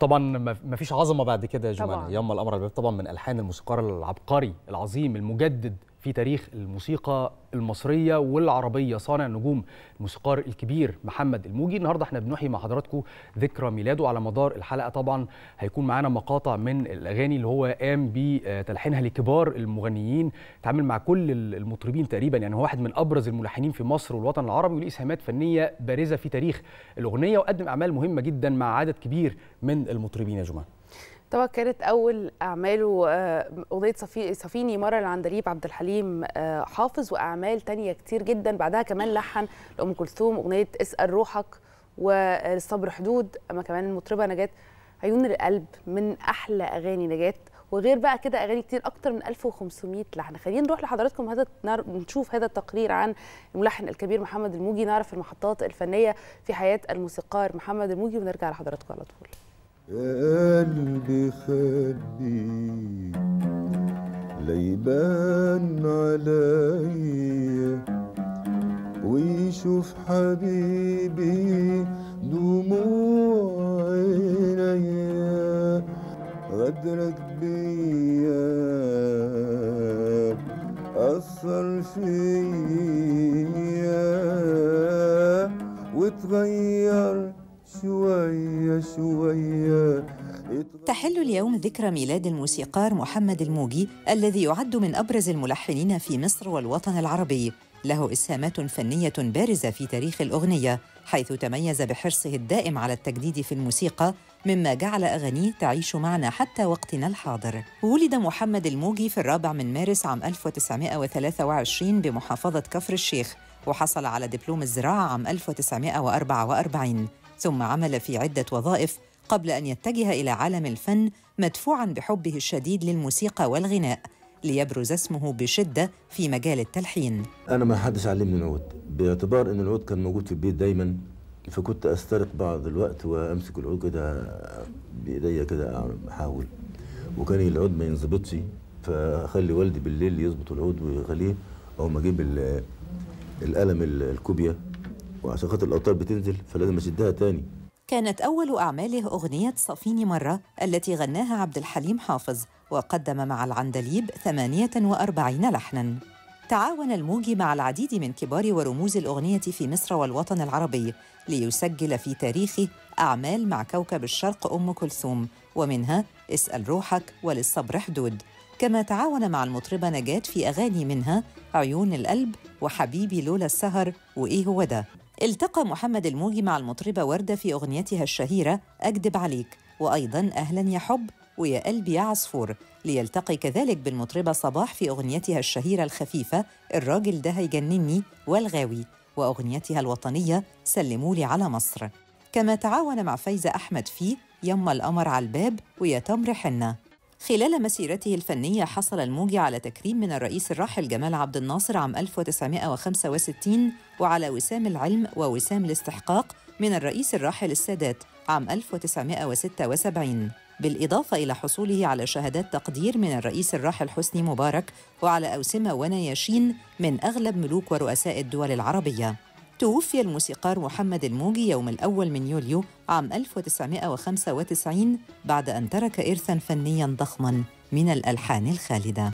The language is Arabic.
طبعا ما فيش عظمة بعد كده يا. جمانه يما الباب طبعا من ألحان الموسيقار العبقري العظيم المجدد في تاريخ الموسيقى المصرية والعربية. صانع النجوم الموسيقار الكبير محمد الموجي. النهارده إحنا بنحيي مع حضراتكم ذكرى ميلاده على مدار الحلقة. طبعا هيكون معانا مقاطع من الأغاني اللي هو قام بتلحينها لكبار المغنيين. تعامل مع كل المطربين تقريبا. يعني هو واحد من أبرز الملحنين في مصر والوطن العربي وليه إسهامات فنية بارزة في تاريخ الأغنية وقدم أعمال مهمة جدا مع عدد كبير من المطربين يا جماعة. طبعا كانت أول أعماله آه، اغنيه صفي صفيني مرة العندليب عبد الحليم آه، حافظ وأعمال تانية كتير جدا بعدها كمان لحن لأم كلثوم أغنية اسأل روحك والصبر حدود أما كمان المطربة نجاة عيون القلب من أحلى أغاني نجاة. وغير بقى كده أغاني كتير أكتر من 1500 لحن. خلينا نروح لحضراتكم هذا نار- نشوف هذا التقرير عن الملحن الكبير محمد الموجي نعرف المحطات الفنية في حياة الموسيقار محمد الموجي ونرجع لحضراتكم على طول. قلبي خبي ليبان عليا ويشوف حبيبي دموع عينيا غدرك بيا أثر فيا. وتغير شوية شوية. تحل اليوم ذكرى ميلاد الموسيقار محمد الموجي الذي يعد من أبرز الملحنين في مصر والوطن العربي. له إسهامات فنية بارزة في تاريخ الأغنية حيث تميز بحرصه الدائم على التجديد في الموسيقى مما جعل أغانيه تعيش معنا حتى وقتنا الحاضر. ولد محمد الموجي في الرابع من مارس عام 1923 بمحافظة كفر الشيخ وحصل على دبلوم الزراعة عام 1944 ثم عمل في عدة وظائف قبل أن يتجه إلى عالم الفن مدفوعا بحبه الشديد للموسيقى والغناء ليبرز اسمه بشدة في مجال التلحين. أنا ما حدش علمني العود. باعتبار إن العود كان موجود في البيت دايما فكنت أسترق بعض الوقت وأمسك العود كده بإيديا كده أحاول. وكان العود ما ينظبطش فأخلي والدي بالليل يظبط العود ويخليه أو ما أجيب ال- القلم ال- الكوبيا. وعشان خاطر الأوتار بتنزل فلازم أشدها تاني. كانت أول أعماله أغنية صفيني مرة التي غناها عبد الحليم حافظ وقدم مع العندليب 48 لحناً. تعاون الموجي مع العديد من كبار ورموز الأغنية في مصر والوطن العربي ليسجل في تاريخه أعمال مع كوكب الشرق أم كلثوم ومنها اسأل روحك وللصبر حدود كما تعاون مع المطربة نجاة في أغاني منها عيون القلب وحبيبي لولا السهر وإيه هو ده؟ التقى محمد الموجي مع المطربة وردة في أغنيتها الشهيرة أكدب عليك. وأيضا أهلا يا حب ويا قلبي يا عصفور. ليلتقي كذلك بالمطربة صباح في أغنيتها الشهيرة الخفيفة الراجل ده هيجنني والغاوي. وأغنيتها الوطنية سلمولي على مصر. كما تعاون مع فايزة أحمد في يما القمر على الباب ويا تمر حنة. خلال مسيرته الفنية حصل الموجي على تكريم من الرئيس الراحل جمال عبد الناصر عام 1965 وعلى وسام العلم ووسام الاستحقاق من الرئيس الراحل السادات عام 1976 بالإضافة إلى حصوله على شهادات تقدير من الرئيس الراحل حسني مبارك وعلى أوسمة ونياشين من أغلب ملوك ورؤساء الدول العربية. توفي الموسيقار محمد الموجي يوم الأول من يوليو عام 1995 بعد أن ترك إرثاً فنياً ضخماً من الألحان الخالدة.